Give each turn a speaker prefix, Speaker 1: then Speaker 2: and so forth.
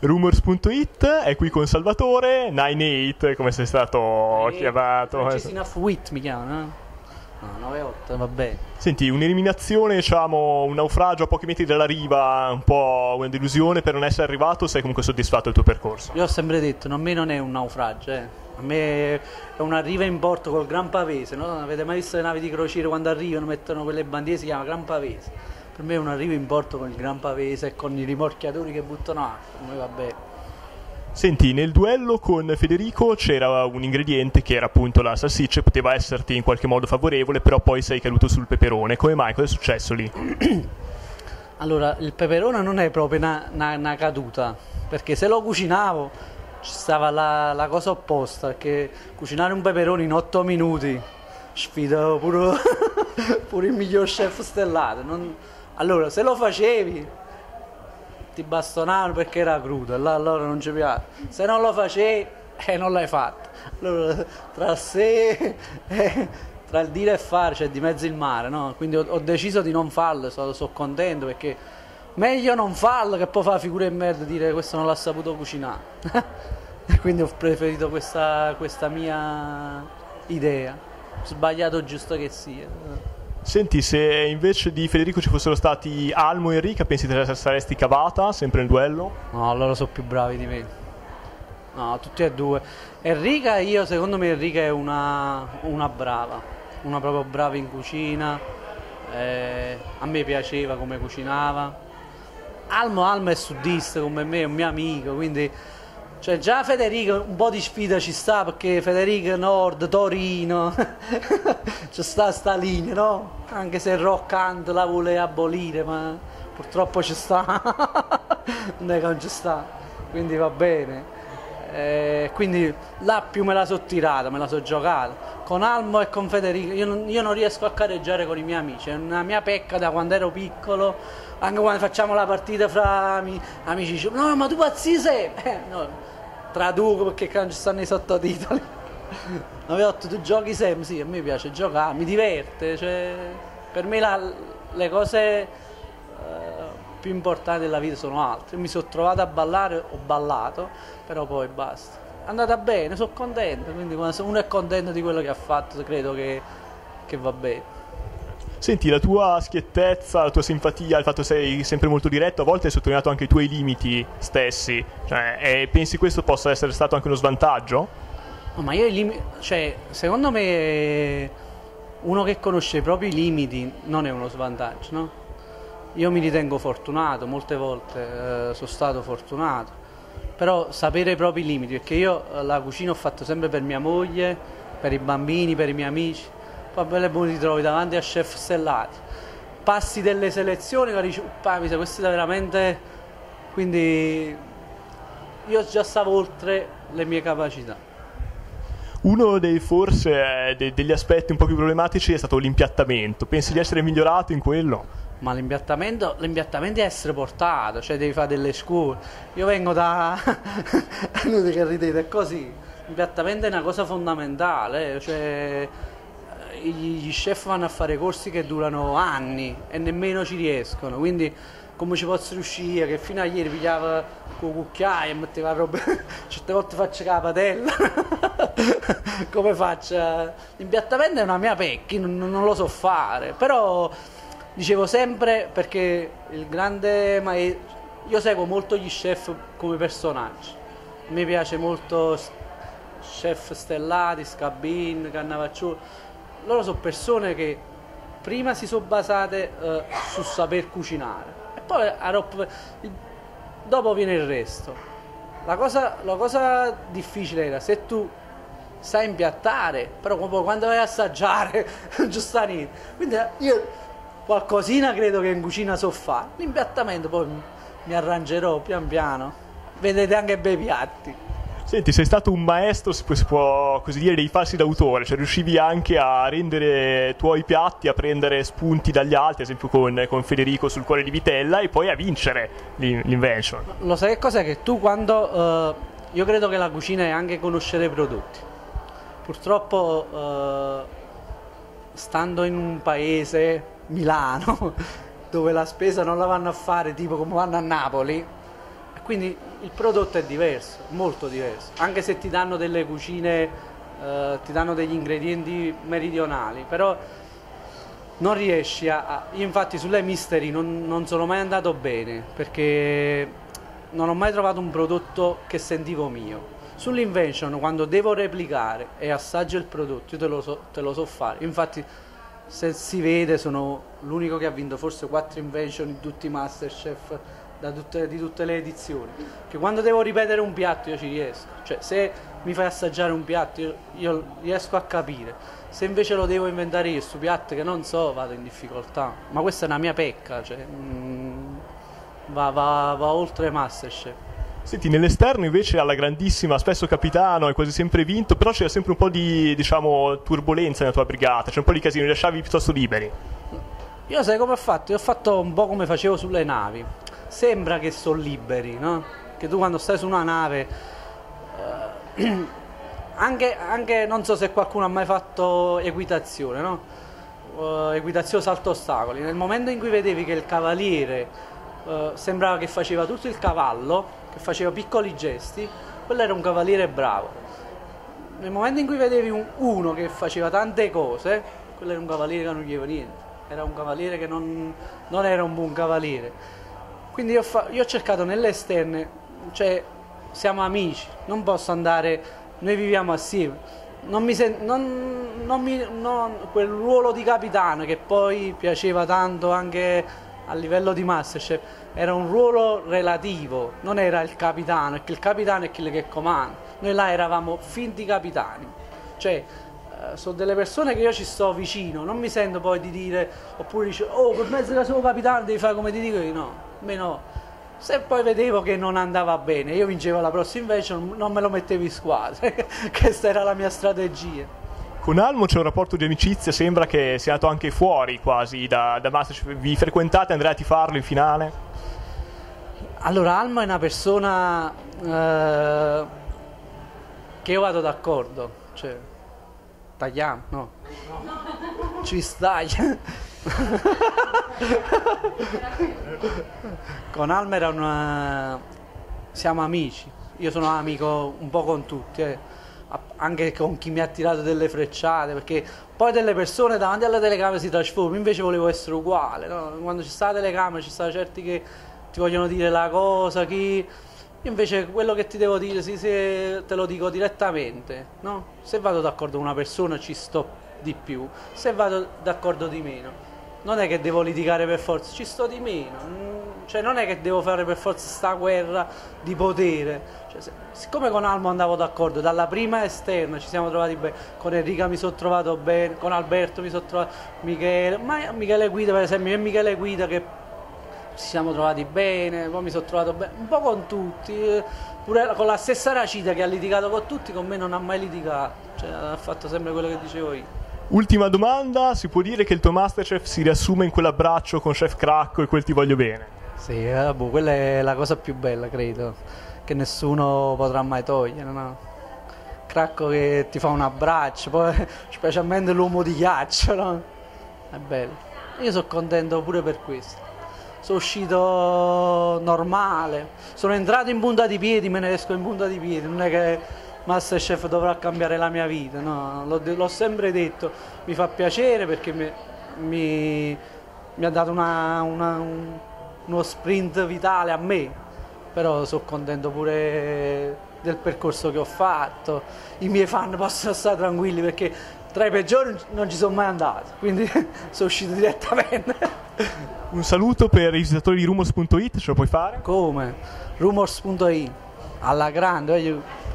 Speaker 1: Rumors.it è qui con Salvatore, 98 come sei stato chiamato.
Speaker 2: Francesi Enough Wit mi chiamano, no? No, 9-8, va bene.
Speaker 1: Senti, un'eliminazione, diciamo, un naufragio a pochi metri dalla riva, un po' una delusione per non essere arrivato, sei comunque soddisfatto del tuo percorso?
Speaker 2: Io ho sempre detto, a me non è un naufragio, eh. a me è una riva in porto col Gran Pavese, no? Avete mai visto le navi di crociere quando arrivano, mettono quelle bandiere, si chiama Gran Pavese. Per me è una riva in porto con il Gran Pavese e con i rimorchiatori che buttano acqua, a me va bene.
Speaker 1: Senti, nel duello con Federico c'era un ingrediente che era appunto la salsiccia poteva esserti in qualche modo favorevole, però poi sei caduto sul peperone. Come mai? Cosa è successo lì?
Speaker 2: Allora, il peperone non è proprio una, caduta, perché se lo cucinavo ci stava la, la cosa opposta, che cucinare un peperone in 8 minuti sfida pure, pure il miglior chef stellato. non- Allora, se lo facevi ti bastonavano perché era crudo, allora non ci piace. Se non lo facevi, eh, non l'hai fatto. Allora, tra sé, eh, tra il dire e fare c'è di mezzo il mare, no? Quindi ho, ho deciso di non farlo, sono, sono contento perché meglio non farlo che poi fa figure in merda e dire questo non l'ha saputo cucinare. Quindi ho preferito questa, questa mia idea, sbagliato giusto che sia.
Speaker 1: Senti, se invece di Federico ci fossero stati Almo e Enrica, pensi la saresti cavata sempre nel duello?
Speaker 2: No, loro sono più bravi di me. No, tutti e due. Enrica, io secondo me Enrica è una, una brava, una proprio brava in cucina. eh, a me piaceva come cucinava. Almo, Almo è sudista come me, è un mio amico, quindi cioè già Federico un po' di sfida ci sta perché Federico Nord, Torino, c'è sta sta linea, no? Anche se Rock Hunt la vuole abolire, ma purtroppo ci sta, non è che non ci sta, quindi va bene. Eh, quindi là più me la so tirata, me la so giocata. Con Almo e con Federico io non, io non riesco a careggiare con i miei amici, è una mia pecca da quando ero piccolo, anche quando facciamo la partita fra ami- amici, dice, no ma tu pazzi sei! Eh, no, traduco perché non ci stanno i sottotitoli. 98 tu giochi sempre, sì, a me piace giocare, mi diverte, cioè, per me la- le cose eh, più importanti della vita sono altre. Mi sono trovato a ballare, ho ballato, però poi basta. È andata bene, sono contento, quindi quando uno è contento di quello che ha fatto, credo che, che va bene.
Speaker 1: Senti, la tua schiettezza, la tua simpatia, il fatto che sei sempre molto diretto, a volte hai sottolineato anche i tuoi limiti stessi. Cioè, e pensi questo possa essere stato anche uno svantaggio?
Speaker 2: No, ma io i limiti, cioè, secondo me uno che conosce i propri limiti non è uno svantaggio, no? Io mi ritengo fortunato, molte volte eh, sono stato fortunato, però sapere i propri limiti, perché io eh, la cucina ho fatto sempre per mia moglie, per i bambini, per i miei amici, poi belle e buone ti trovi davanti a chef stellati, passi delle selezioni che dici, "Uppa, mi sa, questo è veramente... quindi io già stavo oltre le mie capacità.
Speaker 1: Uno dei forse eh, de- degli aspetti un po' più problematici è stato l'impiattamento. Pensi di essere migliorato in quello?
Speaker 2: Ma l'impiattamento, l'impiattamento è essere portato, cioè devi fare delle scuole. Io vengo da... inutile che ridete, è così. L'impiattamento è una cosa fondamentale, cioè gli chef vanno a fare corsi che durano anni e nemmeno ci riescono, quindi come ci posso riuscire? Che fino a ieri pigliava con cucchiaio e metteva roba, certe volte faccio la padella, come faccio? L'impiattamento è una mia pecca, io non, non lo so fare, però dicevo sempre perché il grande maestro, io seguo molto gli chef come personaggi, mi piace molto chef stellati, Scabin, Cannavacciulo, loro sono persone che prima si sono basate eh, su saper cucinare e poi il- dopo viene il resto. La cosa, la cosa difficile era se tu sai impiattare, però quando vai a assaggiare non ci sta niente. Quindi eh, io qualcosina credo che in cucina so fare. L'impiattamento poi mi arrangerò pian piano. Vedete anche bei piatti.
Speaker 1: Senti, sei stato un maestro, si può, così dire, dei falsi d'autore, cioè riuscivi anche a rendere tuoi piatti, a prendere spunti dagli altri, ad esempio con, con Federico sul cuore di vitella, e poi a vincere l'in- l'invention.
Speaker 2: Lo sai che cos'è? Che tu quando... eh, io credo che la cucina è anche conoscere i prodotti. Purtroppo, eh, stando in un paese, Milano, dove la spesa non la vanno a fare tipo come vanno a Napoli, quindi il prodotto è diverso, molto diverso, anche se ti danno delle cucine, eh, ti danno degli ingredienti meridionali, però non riesci a... Io infatti sulle mystery non, non sono mai andato bene perché non ho mai trovato un prodotto che sentivo mio. Sull'invention, quando devo replicare e assaggio il prodotto, io te lo so, te lo so fare. Infatti, se si vede, sono l'unico che ha vinto forse 4 invention in tutti i Masterchef tutte, di tutte le edizioni. Che quando devo ripetere un piatto io ci riesco. Cioè, se mi fai assaggiare un piatto, io, io riesco a capire. Se invece lo devo inventare io, su piatto che non so, vado in difficoltà. Ma questa è una mia pecca, cioè, mm, va, va, va oltre Masterchef.
Speaker 1: Senti, nell'esterno invece alla grandissima, spesso capitano, hai quasi sempre vinto, però c'era sempre un po' di, diciamo, turbolenza nella tua brigata, c'è un po' di casino, li lasciavi piuttosto liberi.
Speaker 2: Io sai come ho fatto? Io ho fatto un po' come facevo sulle navi. Sembra che sono liberi, no? Che tu quando stai su una nave... Eh, anche, anche, non so se qualcuno ha mai fatto equitazione, no? Uh, equitazione salto ostacoli. Nel momento in cui vedevi che il cavaliere uh, sembrava che faceva tutto il cavallo, che faceva piccoli gesti, quello era un cavaliere bravo. Nel momento in cui vedevi un, uno che faceva tante cose, quello era un cavaliere che non gli niente. Era un cavaliere che non, non era un buon cavaliere. Quindi io, fa, io ho cercato nelle esterne, cioè siamo amici, non posso andare noi viviamo assieme. Non mi sen- non, non mi, non, quel ruolo di capitano che poi piaceva tanto anche a livello di Masterchef era un ruolo relativo, non era il capitano, perché il capitano è quello che comanda. Noi là eravamo finti capitani. Cioè, eh, sono delle persone che io ci sto vicino, non mi sento poi di dire, oppure dice, oh, per mezzo che sono capitano devi fare come ti dico io, no, a me no se poi vedevo che non andava bene, io vincevo la prossima invece non me lo mettevo in squadra. Questa era la mia strategia.
Speaker 1: Con Almo c'è un rapporto di amicizia, sembra che sia andato anche fuori quasi da, da Masterchef. Vi frequentate, andrete a farlo in finale?
Speaker 2: Allora, Almo è una persona eh, che io vado d'accordo. Cioè, tagliamo, no? Ci stai. con Alma era una... siamo amici, io sono amico un po' con tutti, eh. anche con chi mi ha tirato delle frecciate, perché poi delle persone davanti alla telecamera si trasformano, invece volevo essere uguale, no? quando ci sta la telecamera ci stanno certi che ti vogliono dire la cosa, chi... Invece quello che ti devo dire, sì, se te lo dico direttamente, no? Se vado d'accordo con una persona ci sto di più, se vado d'accordo di meno non è che devo litigare per forza, ci sto di meno. Mm, cioè, non è che devo fare per forza sta guerra di potere. Cioè, se, siccome con Almo andavo d'accordo, dalla prima esterna ci siamo trovati bene, con Enrica mi sono trovato bene, con Alberto mi sono trovato, Michele, ma Michele Guida per esempio, e Michele Guida che ci siamo trovati bene, poi mi sono trovato bene, un po' con tutti, eh, pure con la stessa Racita che ha litigato con tutti, con me non ha mai litigato, cioè, ha fatto sempre quello che dicevo io.
Speaker 1: Ultima domanda, si può dire che il tuo Masterchef si riassume in quell'abbraccio con Chef Cracco e quel ti voglio bene?
Speaker 2: Sì, eh, boh, quella è la cosa più bella, credo, che nessuno potrà mai togliere, no? Cracco che ti fa un abbraccio, poi specialmente l'uomo di ghiaccio, no? È bello. Io sono contento pure per questo. Sono uscito normale, sono entrato in punta di piedi, me ne esco in punta di piedi, non è che Masterchef dovrà cambiare la mia vita, no, l'ho, sempre detto, mi fa piacere perché mi, mi, mi ha dato una, una, un, uno sprint vitale a me, però sono contento pure del percorso che ho fatto, i miei fan possono stare tranquilli perché tra i peggiori non ci sono mai andato, quindi sono uscito direttamente.
Speaker 1: Un saluto per i visitatori di rumors.it, ce lo puoi fare?
Speaker 2: Come? Rumors.it, alla grande, voglio...